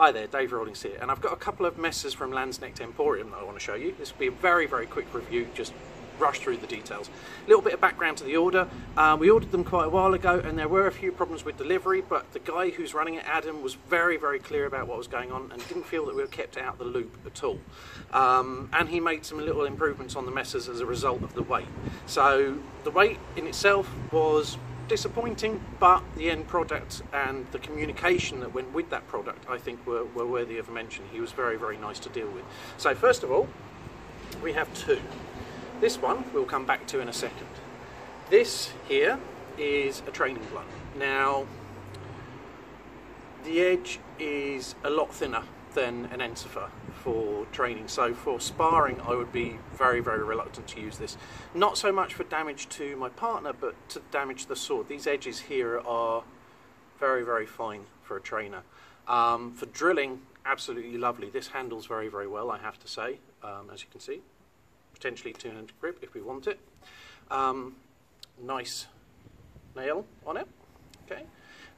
Hi there, Dave Rawlings here, and I've got a couple of messers from Landsnecht Emporium that I want to show you. This will be a very, very quick review, just rush through the details. A little bit of background to the order. Uh, we ordered them quite a while ago, and there were a few problems with delivery, but the guy who's running it, Adam, was very, very clear about what was going on and didn't feel that we were kept out of the loop at all. Um, and he made some little improvements on the messers as a result of the weight. So the weight in itself was disappointing, but the end product and the communication that went with that product, I think, were, were worthy of mention. He was very, very nice to deal with. So, first of all, we have two. This one we'll come back to in a second. This here is a training blunt. Now, the edge is a lot thinner than an Ensifer for training. So for sparring, I would be very, very reluctant to use this. Not so much for damage to my partner, but to damage the sword. These edges here are very, very fine for a trainer. Um, for drilling, absolutely lovely. This handles very, very well, I have to say, um, as you can see. Potentially two-handed grip if we want it. Um, nice nail on it. Okay,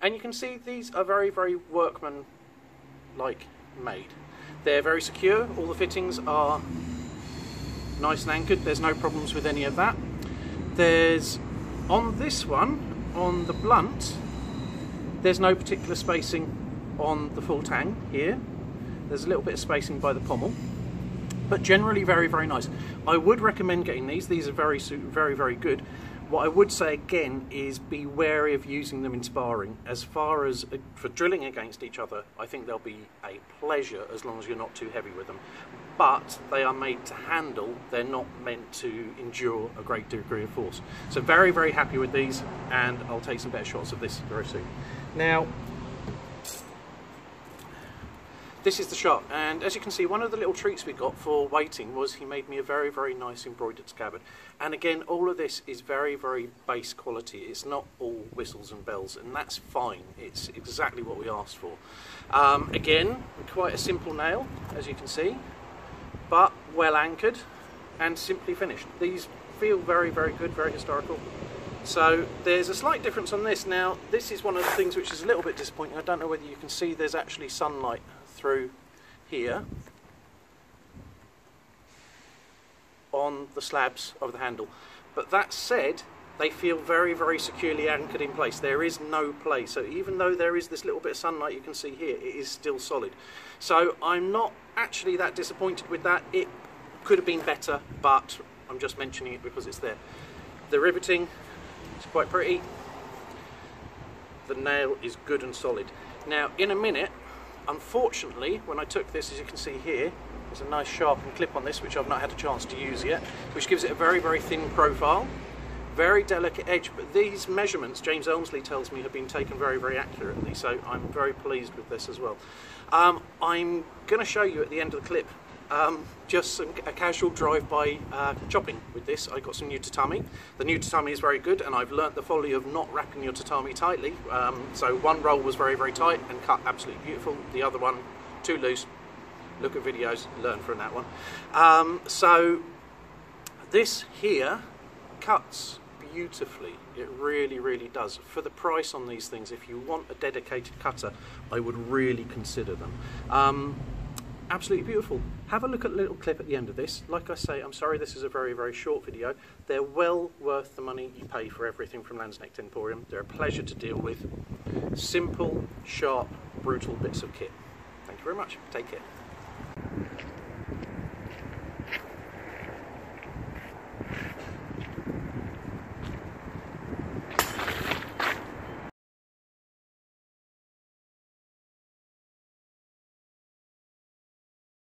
And you can see these are very, very workman-like made. They're very secure, all the fittings are nice and anchored, there's no problems with any of that. There's, on this one, on the blunt, there's no particular spacing on the full tang here. There's a little bit of spacing by the pommel, but generally very, very nice. I would recommend getting these. These are very, very, very good. What I would say again is be wary of using them in sparring. As far as uh, for drilling against each other, I think they'll be a pleasure as long as you're not too heavy with them. But they are made to handle, they're not meant to endure a great degree of force. So very, very happy with these and I'll take some better shots of this very soon. Now, this is the shot and as you can see one of the little treats we got for waiting was he made me a very very nice embroidered scabbard. And again all of this is very very base quality. It's not all whistles and bells and that's fine. It's exactly what we asked for. Um, again quite a simple nail as you can see but well anchored and simply finished. These feel very very good very historical. So there's a slight difference on this. Now this is one of the things which is a little bit disappointing. I don't know whether you can see there's actually sunlight through here on the slabs of the handle. But that said, they feel very, very securely anchored in place. There is no play. So even though there is this little bit of sunlight you can see here, it is still solid. So I'm not actually that disappointed with that. It could have been better, but I'm just mentioning it because it's there. The riveting is quite pretty. The nail is good and solid. Now, in a minute, Unfortunately, when I took this, as you can see here, there's a nice sharpened clip on this, which I've not had a chance to use yet, which gives it a very, very thin profile, very delicate edge, but these measurements, James Elmsley tells me, have been taken very, very accurately, so I'm very pleased with this as well. Um, I'm going to show you at the end of the clip um, just some, a casual drive-by uh, chopping with this. I got some new tatami. The new tatami is very good and I've learnt the folly of not wrapping your tatami tightly. Um, so one roll was very, very tight and cut absolutely beautiful. The other one, too loose. Look at videos, learn from that one. Um, so this here cuts beautifully. It really, really does. For the price on these things, if you want a dedicated cutter, I would really consider them. Um, absolutely beautiful. Have a look at the little clip at the end of this. Like I say, I'm sorry this is a very, very short video. They're well worth the money you pay for everything from Landsnecht Emporium. They're a pleasure to deal with. Simple, sharp, brutal bits of kit. Thank you very much. Take care.